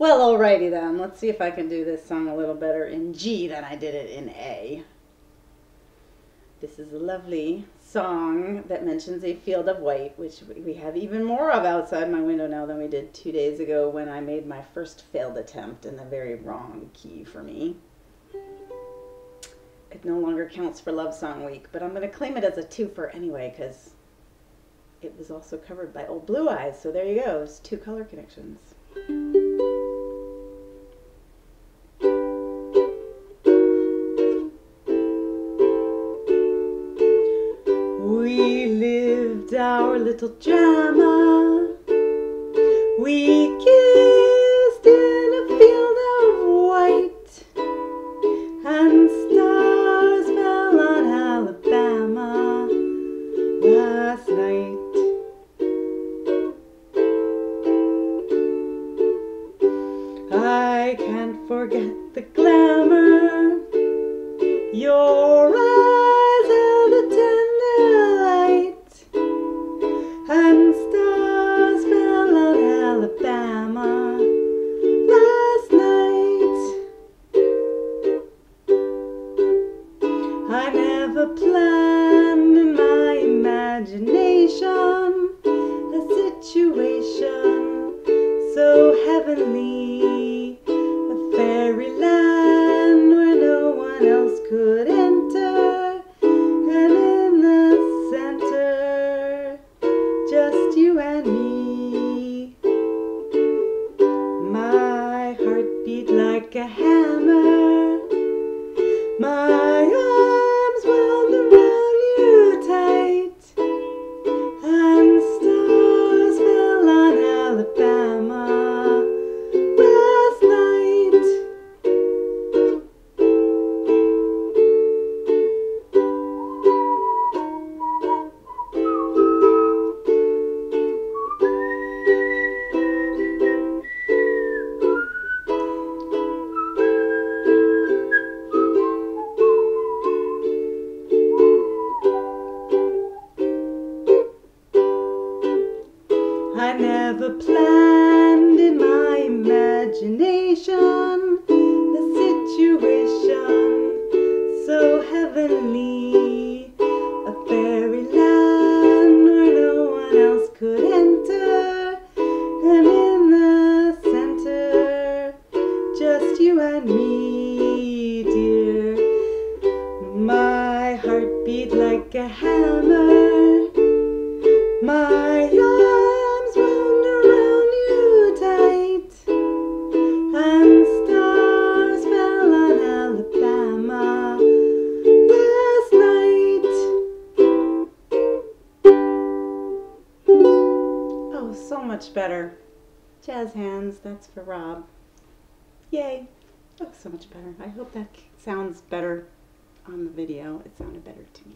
Well, alrighty then. Let's see if I can do this song a little better in G than I did it in A. This is a lovely song that mentions a field of white, which we have even more of outside my window now than we did two days ago when I made my first failed attempt in the very wrong key for me. It no longer counts for Love Song Week, but I'm going to claim it as a twofer anyway because it was also covered by Old Blue Eyes. So there you go. It's two color connections. Our little drama. We kissed in a field of white, and stars fell on Alabama last night. I can't forget the glamour. Your Never planned in my imagination a situation so heavenly, a fairyland where no one else could enter, and in the center, just you and me. My heart beat like a hammer. My I never planned in my imagination a situation so heavenly, a fairyland where no one else could enter, and in the center, just you and me, dear. My heart beat like a hammer. My so much better. Jazz hands, that's for Rob. Yay. Oh, so much better. I hope that sounds better on the video. It sounded better to me.